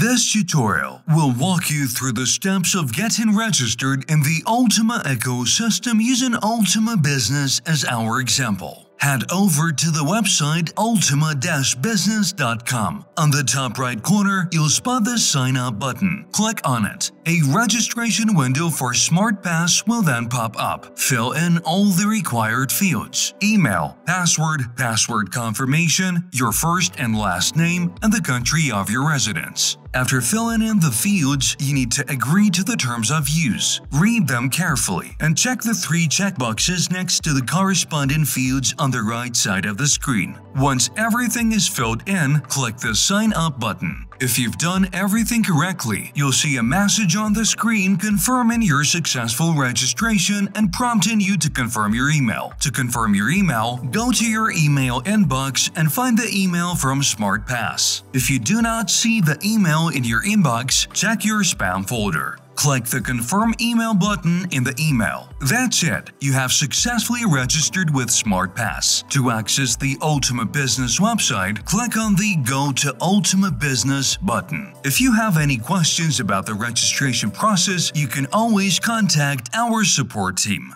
this tutorial, we'll walk you through the steps of getting registered in the Ultima ecosystem using Ultima Business as our example head over to the website ultima-business.com. On the top right corner, you'll spot the Sign Up button. Click on it. A registration window for SmartPass will then pop up. Fill in all the required fields. Email, password, password confirmation, your first and last name, and the country of your residence. After filling in the fields, you need to agree to the terms of use. Read them carefully and check the three checkboxes next to the corresponding fields on the right side of the screen. Once everything is filled in, click the Sign Up button. If you've done everything correctly, you'll see a message on the screen confirming your successful registration and prompting you to confirm your email. To confirm your email, go to your email inbox and find the email from SmartPass. If you do not see the email in your inbox, check your spam folder. Click the Confirm Email button in the email. That's it, you have successfully registered with SmartPass. To access the Ultima Business website, click on the Go to Ultima Business button. If you have any questions about the registration process, you can always contact our support team.